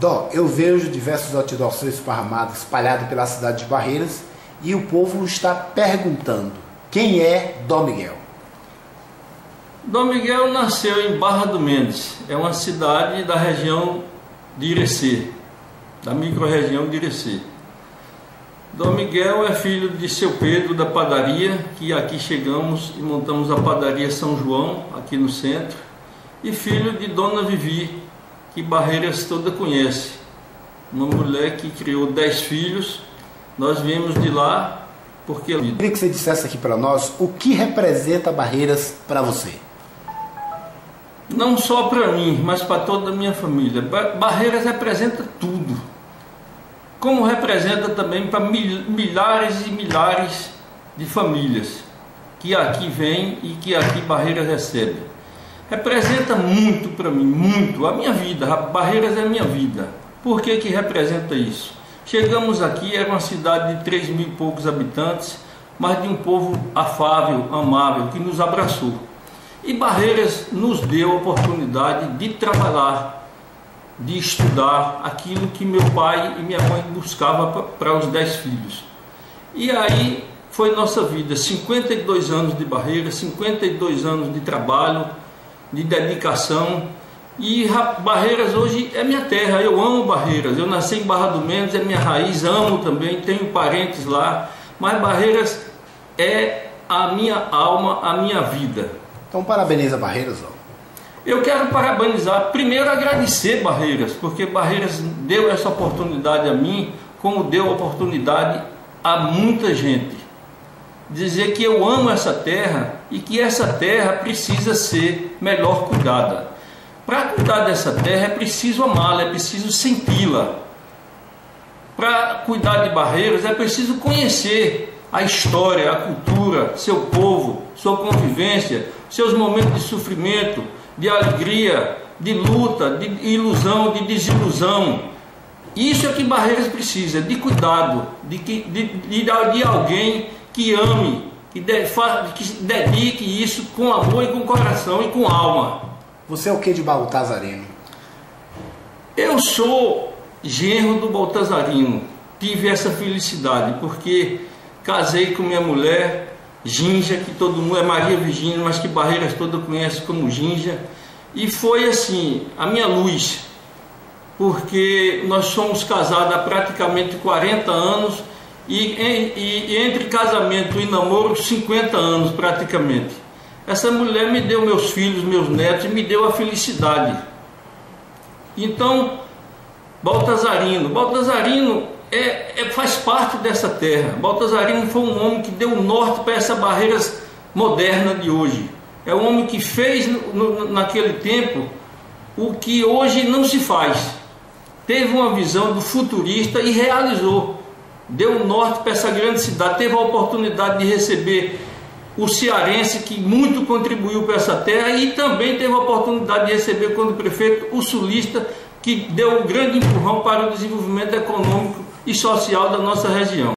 Dó, eu vejo diversos outdoors esparramados espalhados pela cidade de Barreiras e o povo está perguntando quem é Dom Miguel. Dom Miguel nasceu em Barra do Mendes, é uma cidade da região de Irecê, da microrregião de Irecê. Dom Miguel é filho de seu Pedro da padaria, que aqui chegamos e montamos a padaria São João, aqui no centro, e filho de Dona Vivi, que Barreiras toda conhece. Uma mulher que criou dez filhos, nós viemos de lá porque. Eu queria que você dissesse aqui para nós o que representa Barreiras para você não só para mim, mas para toda a minha família. Barreiras representa tudo, como representa também para milhares e milhares de famílias que aqui vêm e que aqui Barreiras recebe. Representa muito para mim, muito, a minha vida. Barreiras é a minha vida. Por que, que representa isso? Chegamos aqui, era uma cidade de 3 mil e poucos habitantes, mas de um povo afável, amável, que nos abraçou. E Barreiras nos deu a oportunidade de trabalhar, de estudar aquilo que meu pai e minha mãe buscavam para os dez filhos. E aí foi nossa vida, 52 anos de Barreiras, 52 anos de trabalho, de dedicação. E Barreiras hoje é minha terra, eu amo Barreiras. Eu nasci em Barra do Mendes, é minha raiz, amo também, tenho parentes lá. Mas Barreiras é a minha alma, a minha vida. Então parabeniza Barreiras. Ó. Eu quero parabenizar, primeiro agradecer Barreiras, porque Barreiras deu essa oportunidade a mim, como deu oportunidade a muita gente. Dizer que eu amo essa terra e que essa terra precisa ser melhor cuidada. Para cuidar dessa terra é preciso amá-la, é preciso senti-la. Para cuidar de Barreiras é preciso conhecer a história, a cultura, seu povo, sua convivência, seus momentos de sofrimento, de alegria, de luta, de ilusão, de desilusão. Isso é que Barreiras precisa, de cuidado, de, que, de, de, de alguém que ame, que, de, que dedique isso com amor e com coração e com alma. Você é o que de Baltazarino? Eu sou genro do Baltazarino. Tive essa felicidade porque casei com minha mulher Ginja, que todo mundo é Maria Virgínia, mas que Barreiras toda conhece como Ginja. E foi assim, a minha luz, porque nós somos casados há praticamente 40 anos e, e, e entre casamento e namoro 50 anos praticamente. Essa mulher me deu meus filhos, meus netos e me deu a felicidade. Então, Baltazarino, Baltazarino é, é, faz parte dessa terra. Baltazarino foi um homem que deu o norte para essa barreira moderna de hoje. É um homem que fez no, naquele tempo o que hoje não se faz. Teve uma visão do futurista e realizou. Deu norte para essa grande cidade. Teve a oportunidade de receber o cearense que muito contribuiu para essa terra e também teve a oportunidade de receber quando prefeito o sulista que deu um grande empurrão para o desenvolvimento econômico e social da nossa região.